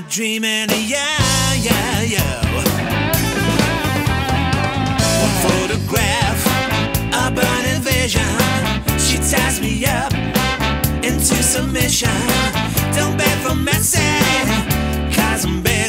a dreaming, yeah, yeah, yeah. One photograph, a burning vision. She ties me up into submission. Don't beg for mercy, cause I'm.